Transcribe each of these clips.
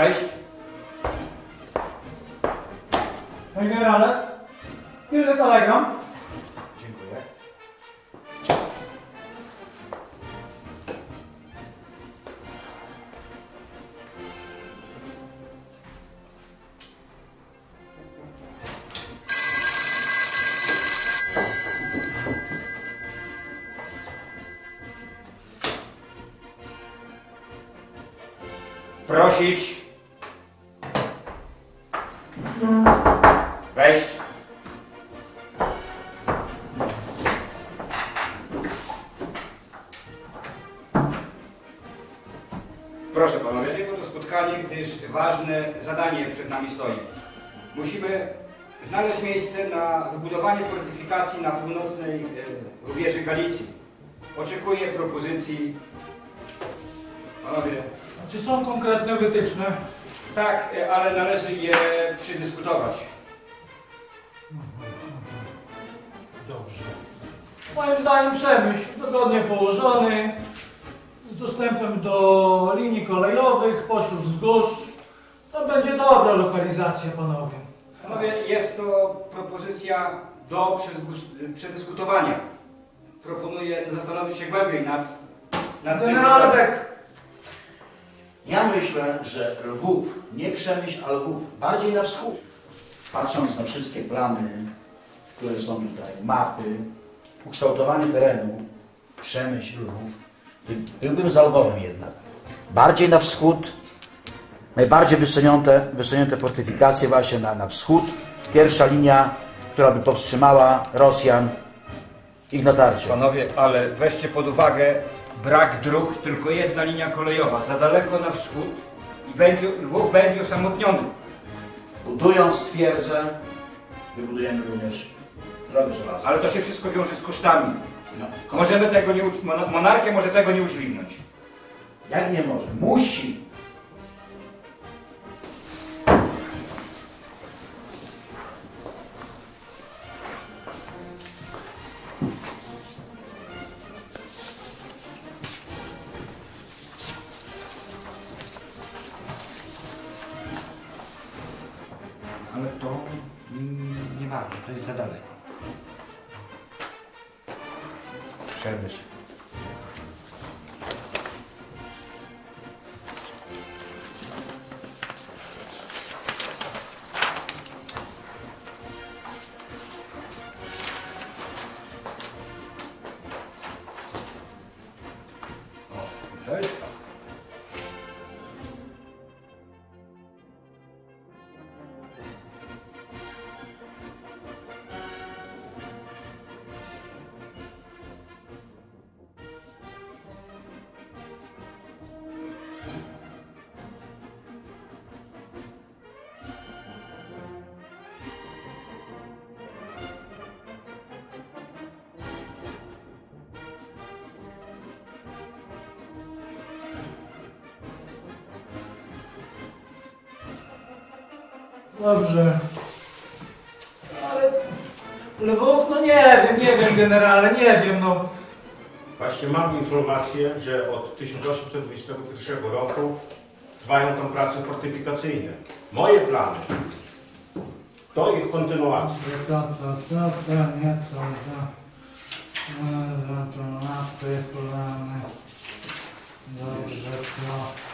Wejść. Panie generale, kiedy telegram? Dziękuję. Prosić. Proszę panowie, przyjmę to spotkanie, gdyż ważne zadanie przed nami stoi. Musimy znaleźć miejsce na wybudowanie fortyfikacji na północnej e, rubieży Galicji. Oczekuję propozycji. Panowie, Czy są konkretne wytyczne? tak, e, ale należy je przedyskutować. Dobrze. Moim zdaniem Przemyśl dogodnie położony, dostępem do linii kolejowych, pośród wzgórz. To będzie dobra lokalizacja, panowie. Panowie, jest to propozycja do przedyskutowania. Proponuję zastanowić się głębiej nad, nad. Generale Beck, Ja myślę, że Lwów, nie Przemyśl, a Lwów, bardziej na wschód. Patrząc na wszystkie plany, które są tutaj, mapy, ukształtowanie terenu, Przemyśl, Lwów, byłbym za Lwowem jednak. Bardziej na wschód, najbardziej wysunięte, wysunięte fortyfikacje właśnie na, na wschód. Pierwsza linia, która by powstrzymała Rosjan ich natarcie. Panowie, ale weźcie pod uwagę brak dróg, tylko jedna linia kolejowa, za daleko na wschód i będzie, Lwów będzie osamotniony. Budując twierdzę, wybudujemy również drogę żelazną. Ale to się wszystko wiąże z kosztami. No, Możemy tego nie, monarchia może tego nie udźwignąć. Jak nie może? Musi. Ale to nie warto, to jest za daleko. Przemyśl. O, Dobrze. Ale Lwów, no nie wiem, nie wiem generale, nie wiem, no. Właśnie mam informację, że od 1821 roku trwają tam prace fortyfikacyjne. Moje plany to ich kontynuacja. To, to, to, to, nie, to, to. No, to, to, to jest plany. Dobrze, to.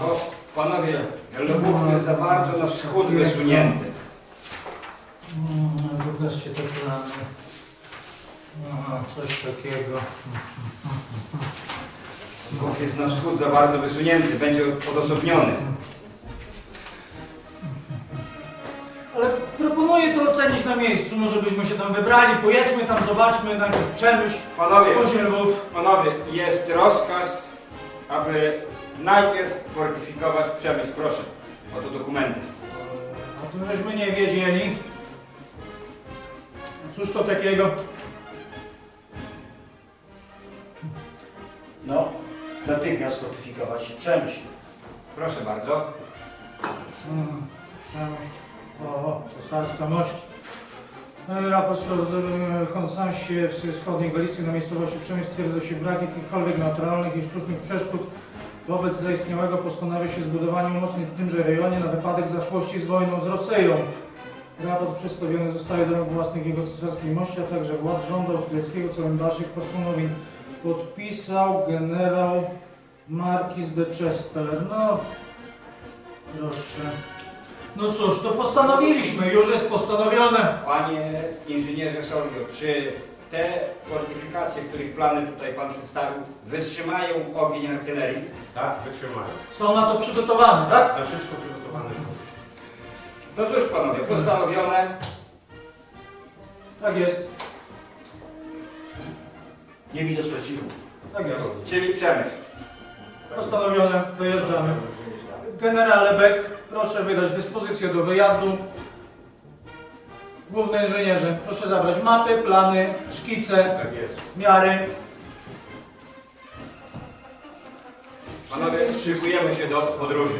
No. Panowie, Lwów jest za bardzo na wschód wysunięty. Mm, Pokażcie te plany. Aha, coś takiego. Lwów jest na wschód za bardzo wysunięty, będzie odosobniony. Ale proponuję to ocenić na miejscu. Może byśmy się tam wybrali, pojedźmy tam, zobaczmy najpierw Przemyśl, Panowie, później Lwów. panowie, jest rozkaz, aby najpierw fortyfikować Przemysł. Proszę, oto dokumenty. O tym żeśmy nie wiedzieli. Cóż to takiego? No, natychmiast fortyfikować Przemyśl. Proszę bardzo. Hmm, Przemyśl. O, cesarska mość. No Raport sprawozdania Konstansie w wschodniej Galicji na miejscowości Przemysł stwierdza się brak jakichkolwiek naturalnych i sztucznych przeszkód Wobec zaistniałego postanawia się zbudowanie umocnień w tymże rejonie na wypadek zaszłości z wojną z Rosyją. Raport przedstawiony zostaje do rąk własnych jego cesarskiej mości, a także władz rządu austriackiego celem dalszych postanowień. Podpisał generał Marquis de Chester. No, proszę. No cóż, to postanowiliśmy, już jest postanowione. Panie inżynierze Solio, czy te fortyfikacje, których plany tutaj Pan przedstawił, wytrzymają ogień artylerii? Tak, wytrzymają. Są na to przygotowane, tak? Na wszystko przygotowane. To cóż panowie, postanowione. Tak jest, Nie widzę sprzeciwu. tak jest. Czyli przemysł. Postanowione, wyjeżdżamy. Generale Beck, proszę wydać dyspozycję do wyjazdu. Główny inżynierze, proszę zabrać mapy, plany, szkice, Tak jest. miary. Panowie, szykujemy się do podróży.